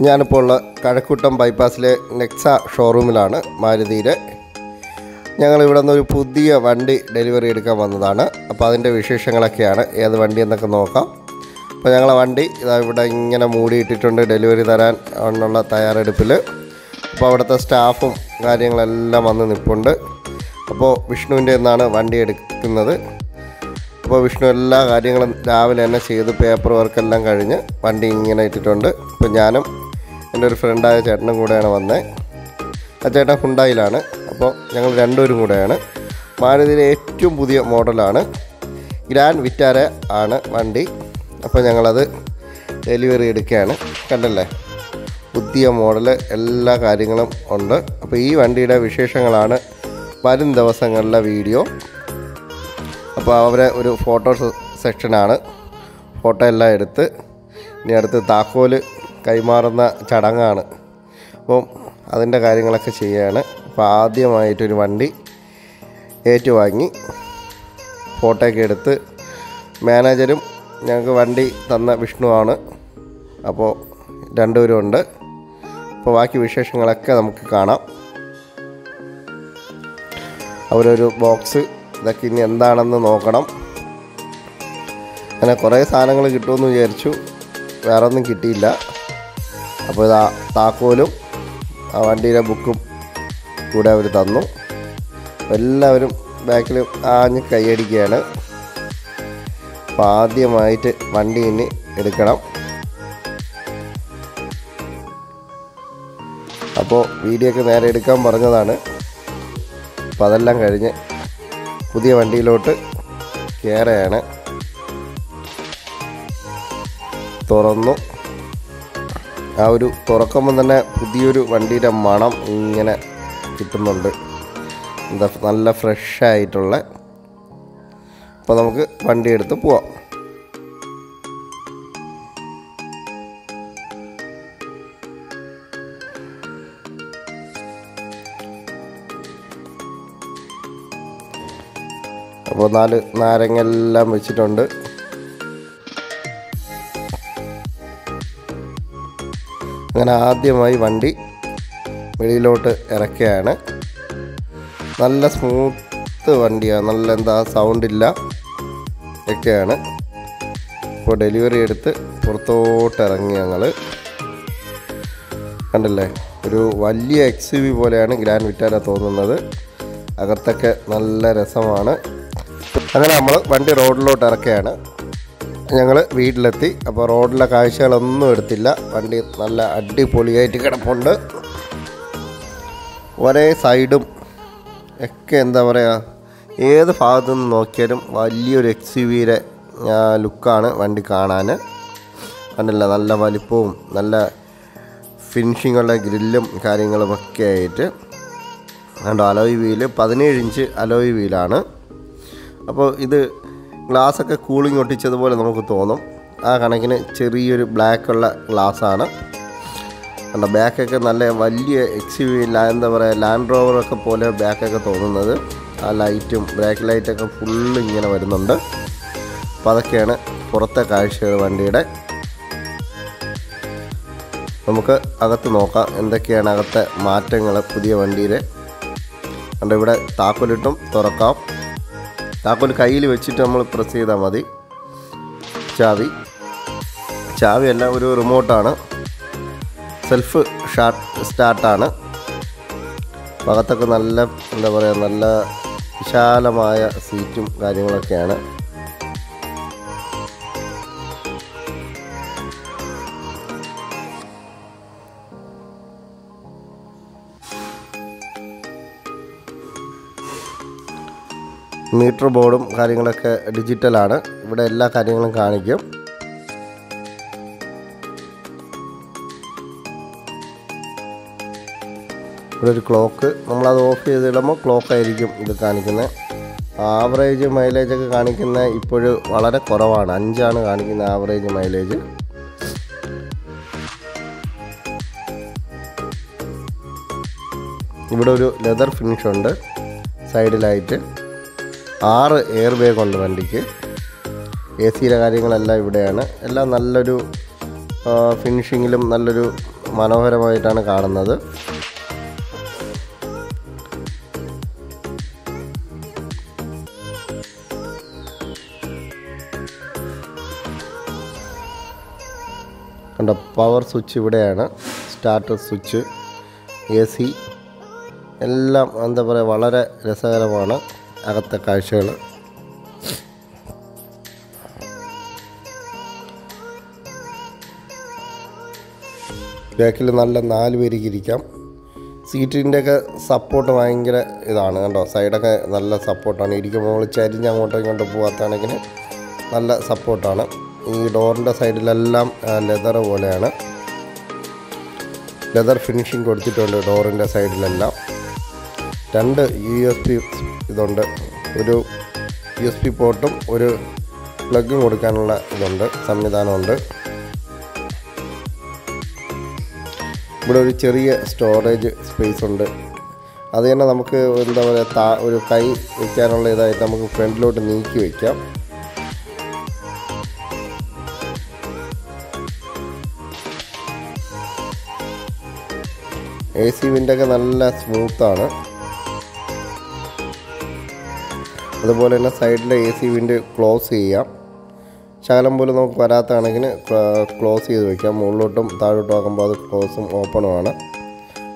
ഞാനിപ്പോൾ ഉള്ള കഴക്കൂട്ടം ബൈപ്പാസിലെ നെക്സ ഷോറൂമിലാണ് മാരുതിയുടെ. ഞങ്ങൾ നിന്ന് ഒരു പുതിയ വണ്ടി ഡെലിവറി എടുക്കാൻ വന്നതാണ്. അപ്പോൾ അതിന്റെ വിശേഷങ്ങളൊക്കെയാണ്. ഏത് വണ്ടി എന്നൊക്കെ നോക്കാം. അപ്പോൾ ഞങ്ങളെ വണ്ടി ഇതാ ഇവിടെ ഇങ്ങനെ മൂടിയിട്ടിട്ടുണ്ട് ഡെലിവറി തരാൻ എന്നുള്ള തയ്യാറെടുപ്പിൽ. അപ്പോൾ അവിടുത്തെ സ്റ്റാഫും കാര്യങ്ങളെല്ലാം വന്ന് നിൽപ്പുണ്ട്. അപ്പോൾ വിഷ്ണുവിന്റെ നിന്നാണ് വണ്ടി എടുക്കുന്നത്. അപ്പോൾ വിഷ്ണു എല്ലാ കാര്യങ്ങളും രാവിലെ തന്നെ ചെയ്ത് പേപ്പർ വർക്കെല്ലാം കഴിഞ്ഞ് വണ്ടി ഇങ്ങനെ ഇട്ടിട്ടുണ്ട്. ഇപ്പോൾ ഞാനും എന്റെ ഒരു ഫ്രണ്ടായ ചേട്ടനും കൂടെയാണ് വന്നത് ആ ചേട്ടൻ ഹുണ്ടായിലാണ്. അപ്പോൾ ഞങ്ങൾ രണ്ടുപേരും കൂടെയാണ്. മാരുതിയിലെ ഏറ്റവും പുതിയ മോഡലാണ്. ഗ്രാൻഡ് വിറ്റാര ആണ് വണ്ടി. അപ്പോൾ ഞങ്ങളത് ഡെലിവറി എടുക്കുകയാണ്. കണ്ടല്ലേ? പുതിയ മോഡൽ എല്ലാ കാര്യങ്ങളും ഉണ്ട്. അപ്പോൾ ഈ വണ്ടിയുടെ വിശേഷങ്ങളാണ് വരും ദിവസങ്ങളിലെ വീഡിയോ അപ്പോൾ അവരെ ഒരു ഫോട്ടോ സെക്ഷനാണ്. ഫോട്ടോ എല്ലാം എടുത്ത് ഇനി അടുത്ത് താക്കോൽ കൈമാറുന്ന ചടങ്ങാണ്. അപ്പം അതിന്റെ കാര്യങ്ങളൊക്കെ ചെയ്യുകയാണ് അപ്പോൾ ആദ്യമായിട്ടൊരു വണ്ടി ഏറ്റുവാങ്ങി ഫോട്ടോയൊക്കെ എടുത്ത് മാനേജരും ഞങ്ങൾക്ക് വണ്ടി തന്ന വിഷ്ണുവാണ്. അപ്പോൾ രണ്ടുപേരും ഉണ്ട് അപ്പോൾ ബാക്കി വിശേഷങ്ങളൊക്കെ നമുക്ക് കാണാം. അവരൊരു ബോക്സ് ഇതൊക്കെ ഇനി എന്താണെന്ന് നോക്കണം. അങ്ങനെ കുറേ സാധനങ്ങൾ കിട്ടുമെന്ന് വിചാരിച്ചു. വേറെ ഒന്നും കിട്ടിയില്ല. അപ്പോൾ ഇതാ താക്കോലും ആ വണ്ടിയിലെ ബുക്കും കൂടെ അവർ തന്നു. എല്ലാവരും ബാക്കിൽ ആഞ്ഞ് കൈയടിക്കുകയാണ്. അപ്പോൾ ആദ്യമായിട്ട് വണ്ടി ഇനി എടുക്കണം. അപ്പോൾ വീഡിയോ ഒക്കെ നേരെ എടുക്കാൻ പറഞ്ഞതാണ്. അപ്പോൾ അതെല്ലാം കഴിഞ്ഞ് പുതിയ വണ്ടിയിലോട്ട് കയറുകയാണ് തുറന്നു. ആ ഒരു തുറക്കുമ്പോൾ തന്നെ പുതിയൊരു വണ്ടിയുടെ മണം ഇങ്ങനെ കിട്ടുന്നുണ്ട്. എന്താ നല്ല ഫ്രഷ് ആയിട്ടുള്ള അപ്പോൾ നമുക്ക് വണ്ടി എടുത്ത് പോവാം. അപ്പോൾ നാല് നാരങ്ങെല്ലാം വെച്ചിട്ടുണ്ട്. അങ്ങനെ ആദ്യമായി വണ്ടി വെളിയിലോട്ട് ഇറക്കുകയാണ്. നല്ല സ്മൂത്ത് വണ്ടിയാണ്. നല്ല എന്താ സൗണ്ടില്ല ഒക്കെയാണ്. ഇപ്പോൾ ഡെലിവറി എടുത്ത് പുറത്തോട്ട് ഇറങ്ങി ഞങ്ങൾ കണ്ടല്ലേ? ഒരു വലിയ എക്സ് വി പോലെയാണ് ഗ്രാൻഡ് വിറ്റാര തോന്നുന്നത്. അകത്തൊക്കെ നല്ല രസമാണ്. അങ്ങനെ നമ്മൾ വണ്ടി റോഡിലോട്ട് ഇറക്കുകയാണ്. ഞങ്ങൾ വീട്ടിലെത്തി. അപ്പോൾ റോഡിലെ കാഴ്ചകളൊന്നും എടുത്തില്ല. വണ്ടി നല്ല അടിപൊളിയായിട്ട് കിടപ്പുണ്ട്. ഒരേ സൈഡും ഒക്കെ എന്താ പറയുക ഏത് ഭാഗത്തു നിന്ന് നോക്കിയാലും വലിയൊരു എക്സ് യു വിയുടെ ലുക്കാണ് വണ്ടി കാണാൻ കണ്ടില്ല നല്ല വലിപ്പവും നല്ല ഫിനിഷിങ്ങുള്ള ഗ്രില്ലും കാര്യങ്ങളും ഒക്കെ ആയിട്ട്. കണ്ടോ അലോയ് വീൽ പതിനേഴ് ഇഞ്ച് അലോയ് വീലാണ്. അപ്പോൾ ഇത് ഗ്ലാസ്സൊക്കെ കൂളിംഗ് ഒട്ടിച്ചതുപോലെ നമുക്ക് തോന്നും. ആ കണക്കിന് ചെറിയൊരു ബ്ലാക്ക് ഉള്ള ഗ്ലാസ്സാണ്. കണ്ടോ ബാക്കൊക്കെ നല്ല വലിയ എക്സ് വി എന്താ പറയുക ലാൻഡ് റോവറൊക്കെ പോലെ ബാക്കൊക്കെ തോന്നുന്നത്. ആ ലൈറ്റും ബ്രേക്ക് ലൈറ്റൊക്കെ ഫുള്ള് ഇങ്ങനെ വരുന്നുണ്ട്. അപ്പോൾ അതൊക്കെയാണ് പുറത്തെ കാഴ്ചകൾ വണ്ടിയുടെ. നമുക്ക് അകത്ത് നോക്കാം എന്തൊക്കെയാണ് അകത്തെ മാറ്റങ്ങൾ പുതിയ വണ്ടിയിൽ കണ്ടോ ഇവിടെ താക്കോലിട്ടും തുറക്കാം. താക്കോൽ കയ്യിൽ വെച്ചിട്ട് നമ്മൾ പ്രസ് ചെയ്താൽ മതി. ചാവി. ചാവിയല്ല ഒരു റിമോട്ടാണ് സെൽഫ് ഷാർട്ട് സ്റ്റാർട്ടാണ് ഭാഗത്തൊക്കെ നല്ല എന്താ പറയുക നല്ല വിശാലമായ സീറ്റും കാര്യങ്ങളൊക്കെയാണ്. മീറ്റർ ബോർഡും കാര്യങ്ങളൊക്കെ ഡിജിറ്റലാണ്. ഇവിടെ എല്ലാ കാര്യങ്ങളും കാണിക്കും. ഇവിടെ ഒരു ക്ലോക്ക്. നമ്മളത് ഓഫ് ചെയ്തിടുമ്പോൾ ക്ലോക്ക് ആയിരിക്കും ഇത് കാണിക്കുന്നത് ആവറേജ് മൈലേജ് ഒക്കെ കാണിക്കുന്ന ഇപ്പോഴും വളരെ കുറവാണ്. അഞ്ചാണ് കാണിക്കുന്ന ആവറേജ് മൈലേജ്. ഇവിടെ ഒരു ലെതർ ഫിനിഷ് ഉണ്ട് സൈഡിലായിട്ട്. ആറ് എയർ ബാഗ് ഉണ്ട് വണ്ടിക്ക്. എ സിയിലെ കാര്യങ്ങളെല്ലാം ഇവിടെയാണ്. എല്ലാം നല്ലൊരു ഫിനിഷിങ്ങിലും നല്ലൊരു മനോഹരമായിട്ടാണ് കാണുന്നത്. കണ്ട പവർ സ്വിച്ച് ഇവിടെയാണ്. സ്റ്റാർട്ടർ സ്വിച്ച് എ സി എല്ലാം എന്താ പറയുക വളരെ രസകരമാണ്. അകത്തെ കാഴ്ചകൾ. ബാക്കിൽ നല്ല നാല് പേർക്ക് ഇരിക്കാം. സീറ്റിന്റെയൊക്കെ സപ്പോർട്ട് ഭയങ്കര ഇതാണ് കണ്ടോ? സൈഡൊക്കെ നല്ല സപ്പോർട്ടാണ് ഇരിക്കുമ്പോൾ നമ്മൾ ചരിഞ്ഞ് അങ്ങോട്ടും ഇങ്ങോട്ടും പോകാത്താണെങ്കിൽ നല്ല സപ്പോർട്ടാണ് ഈ ഡോറിന്റെ സൈഡിലെല്ലാം ലെതർ പോലെയാണ്. ലെതർ ഫിനിഷിങ് കൊടുത്തിട്ടുണ്ട് ഡോറിന്റെ സൈഡിലെല്ലാം. രണ്ട് യു എസ് പി ഇതുണ്ട്. ഒരു യു എസ് പി പോർട്ടും ഒരു പ്ലഗും കൊടുക്കാനുള്ള ഇതുണ്ട് സംവിധാനമുണ്ട്. ഇവിടെ ഒരു ചെറിയ സ്റ്റോറേജ് സ്പേസ് ഉണ്ട്. അത് തന്നെ നമുക്ക് എന്താ പറയുക താ ഒരു കൈ വയ്ക്കാനുള്ള ഇതായിട്ട് നമുക്ക് ഫ്രണ്ടിലോട്ട് നീക്കി വയ്ക്കാം എ സി വിൻഡൊക്കെ നല്ല സ്മൂത്താണ്. അതുപോലെ തന്നെ സൈഡിലെ എ സി വിൻഡ് ക്ലോസ് ചെയ്യാം. ശകലം പോലും നമുക്ക് വരാത്താണെങ്കിൽ ക്ലോസ് ചെയ്ത് വയ്ക്കാം മുകളിലോട്ടും താഴോട്ടും ആകുമ്പോൾ അത് ക്ലോസും ഓപ്പണുമാണ്.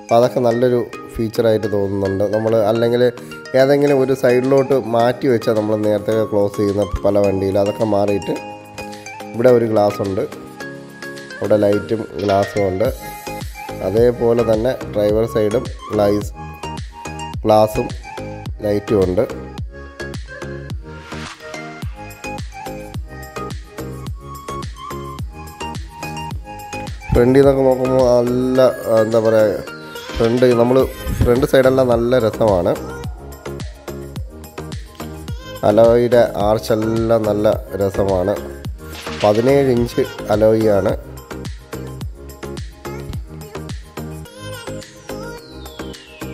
അപ്പോൾ അതൊക്കെ നല്ലൊരു ഫീച്ചറായിട്ട് തോന്നുന്നുണ്ട്. നമ്മൾ അല്ലെങ്കിൽ ഏതെങ്കിലും ഒരു സൈഡിലോട്ട് മാറ്റി വെച്ചാൽ നമ്മൾ നേരത്തെ ക്ലോസ് ചെയ്യുന്ന പല വണ്ടിയിൽ അതൊക്കെ മാറിയിട്ട് ഇവിടെ ഒരു ഗ്ലാസ് ഉണ്ട്. അവിടെ ലൈറ്റും ഗ്ലാസ്സും ഉണ്ട്. അതേപോലെ തന്നെ ഡ്രൈവർ സൈഡും ഗ്ലൈസ് ഗ്ലാസും ലൈറ്റും ഉണ്ട്. ഫ്രണ്ടിൽ നിന്നൊക്കെ നോക്കുമ്പോൾ നല്ല എന്താ പറയുക ഫ്രണ്ട് നമ്മൾ ഫ്രണ്ട് സൈഡെല്ലാം നല്ല രസമാണ്. അലോയിയുടെ ആർച്ചെല്ലാം നല്ല രസമാണ്. പതിനേഴ് ഇഞ്ച് അലോയിയാണ്.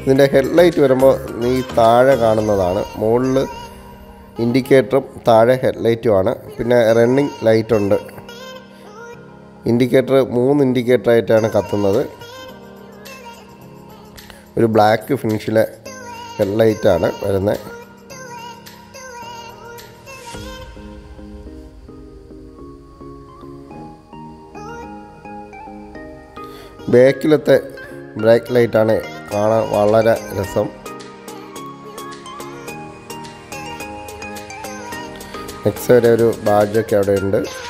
ഇതിന്റെ ഹെഡ്ലൈറ്റ് വരുമ്പോൾ നീ താഴെ കാണുന്നതാണ്. മുകളിൽ ഇൻഡിക്കേറ്ററും താഴെ ഹെഡ്ലൈറ്റുമാണ് പിന്നെ റണ്ണിങ് ലൈറ്റ് ഉണ്ട്. ഇൻഡിക്കേറ്റർ മൂന്ന് ഇൻഡിക്കേറ്റർ ആയിട്ടാണ് കത്തുന്നത്. ഒരു ബ്ലാക്ക് ഫിനിഷിലെ ഹെഡ്ലൈറ്റാണ് വരുന്നത്. ബാക്കിലത്തെ ബ്രേക്ക് ലൈറ്റാണ് കാണാൻ വളരെ രസം. നെക്സ്റ്റ് വരെ ഒരു ബാഡ്ജൊക്കെ അവിടെ ഉണ്ട്.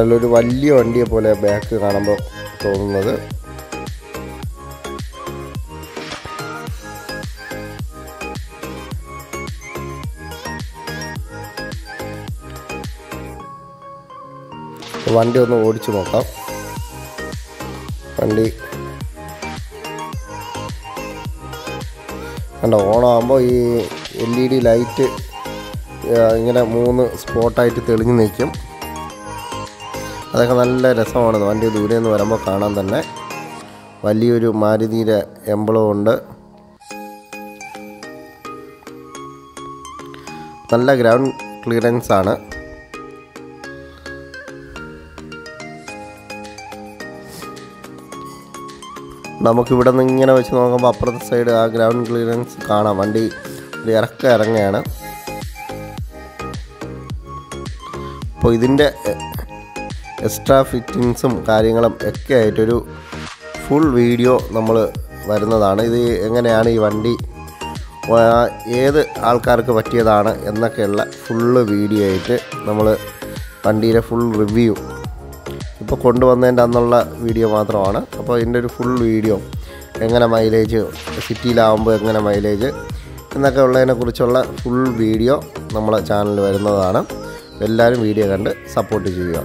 അതിൽ ഒരു വലിയ വണ്ടിയെ പോലെ ബാക്ക് കാണുമ്പോൾ തോന്നുന്നത്. വണ്ടി ഒന്ന് ഓടിച്ചു നോക്കാം. വണ്ടി കണ്ടോ ഓണാകുമ്പോൾ ഈ എൽ ഇ ഡി ലൈറ്റ് ഇങ്ങനെ മൂന്ന് സ്പോട്ടായിട്ട് തെളിഞ്ഞു നിൽക്കും. അതൊക്കെ നല്ല രസമാണ്. വണ്ടി ദൂരെ നിന്ന് വരുമ്പോൾ കാണാൻ തന്നെ വലിയൊരു മാരുതിയുടെ ഉണ്ട്. നല്ല ഗ്രൗണ്ട് ക്ലിയറൻസ് ആണ്. നമുക്കിവിടെ നിന്ന് ഇങ്ങനെ വെച്ച് നോക്കുമ്പോൾ അപ്പുറത്തെ സൈഡ് ആ ഗ്രൗണ്ട് ക്ലിയറൻസ് കാണാം. വണ്ടി ഒരു ഇറക്കം ഇറങ്ങുകയാണ്. അപ്പോൾ ഇതിന്റെ എക്സ്ട്രാ ഫിറ്റിങ്സും കാര്യങ്ങളും ഒക്കെ ആയിട്ടൊരു ഫുൾ വീഡിയോ നമ്മൾ വരുന്നതാണ്. ഇത് എങ്ങനെയാണ് ഈ വണ്ടി ഏത് ആൾക്കാർക്ക് പറ്റിയതാണ് എന്നൊക്കെയുള്ള ഫുള്ള് വീഡിയോ ആയിട്ട് നമ്മൾ വണ്ടിയിലെ ഫുൾ റിവ്യൂ ഇപ്പോൾ കൊണ്ടുവന്നതിന്റെ അന്നുള്ള വീഡിയോ മാത്രമാണ്. അപ്പോൾ ഇതിന്റെ ഒരു ഫുൾ വീഡിയോ എങ്ങനെ മൈലേജ് സിറ്റിയിലാവുമ്പോൾ എങ്ങനെ മൈലേജ് എന്നൊക്കെ ഉള്ളതിനെക്കുറിച്ചുള്ള ഫുൾ വീഡിയോ നമ്മളെ ചാനലിൽ വരുന്നതാണ്. എല്ലാവരും വീഡിയോ കണ്ട് സപ്പോർട്ട് ചെയ്യുക.